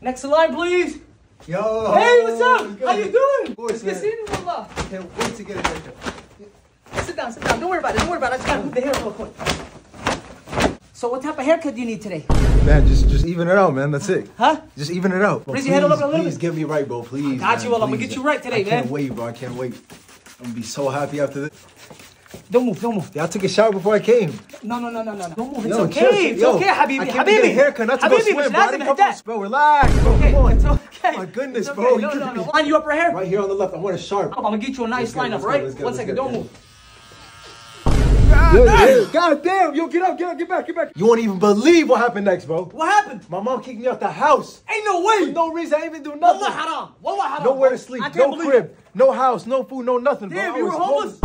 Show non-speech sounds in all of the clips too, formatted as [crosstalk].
Next in line, please. Yo. Hey, what's up? How you doing? Course, It's good man. seeing you. Can't wait to get a haircut. Sit down, sit down. Don't worry about it. Don't worry about it. I just gotta move the hair real quick. So what type of haircut do you need today? Man, just just even it out, man. That's it. Huh? Just even it out. Bro, Raise your head a little bit, a little Please bit. get me right, bro. Please. got you, man, well, I'ma get you right today, I can't wait, bro. I can't wait. I'm gonna be so happy after this. Don't move, don't move. Yeah, I took a shower before I came. No, no, no, no, no. Don't move. It's yo, okay. Chill. It's yo, okay, Habibi. I Habibi. To get a haircut, not to Habibi, go swim, bro. I didn't come from, bro. Relax. Bro, okay, come on. It's okay. My goodness, it's okay. bro. No, you no, no. Line you up right here. Right here on the left. I want a sharp. Oh, I'm gonna get you a nice lineup, right? Go, One second. Don't move. Yo, ah, ah. God damn, yo, get up, get up, get back, get back. You won't even believe what happened next, bro. What happened? My mom kicked me out the house. Ain't no way. For no reason, I didn't even do nothing. Allah haram. Wallah haram. Nowhere to sleep, no crib, no house, no food, no nothing, bro. Damn, you were homeless?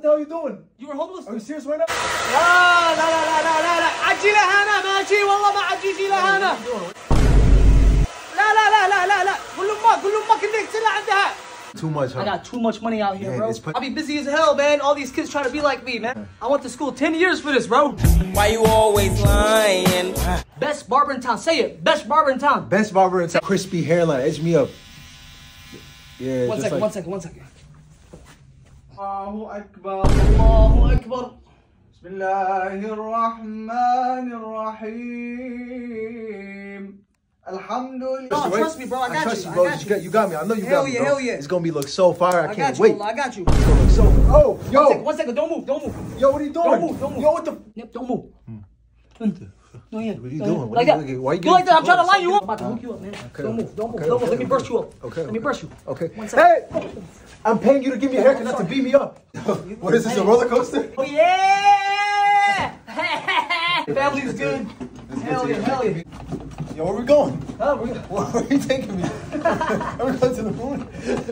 What the hell you doing? You were homeless? Are you serious right now? لا لا لا لا لا لا عجي لهنا ماشي والله ما عجيجي لهنا لا لا لا لا لا لا قول لامك قول لامك انك تطلع عندها Too much, huh? I got too much money out here, Man, bro. it's put- I'll be busy as hell, man. All these kids trying to be like me, man. I went to school 10 years for this, bro. Why you always lying? Best barber in town. Say it. Best barber in town. Best barber in town. Crispy hairline, edge me up. Yeah, One just second, like, one second, one second. Allahu Akbar. Allahu Akbar. بسم الله الرحمن الرحيم الحمد لله No, Wait, trust me, bro. I got trust you. you, I bro. got you. you. got, you got me. I know you Hell got me, yeah, bro. hell yeah. It's gonna be look so fire. I, I can't got you. wait. Wallah, I got you. It's gonna look so. Oh, yo, One second, one second. Don't move. Don't move. yo, what are you doing? Don't move. Don't move. Yo, what the? Yep, don't move. No, yeah. What are you No, doing? yeah. What Like are that. you- why you Do getting like that. I'm too trying to close? line you up. I'm about to hook you up, man. Okay, Don't okay. move. Don't move. Okay, Don't move. okay, Let me okay. burst you up. Okay, Let me okay. burst you. Okay. One second. Hey, I'm paying you to give me a haircut, not to beat me up. [laughs] what is this? A roller coaster? Oh yeah! [laughs] Family's good. Hell yeah, hell yeah. Yo, where we going? Huh, we're- [laughs] Where are you taking me? I'm going to the moon.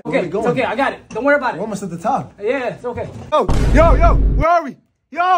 Okay, it's okay. I got it. Don't worry about it. We're almost at the top. Yeah, it's okay. Yo, yo, yo, where are we? Yo!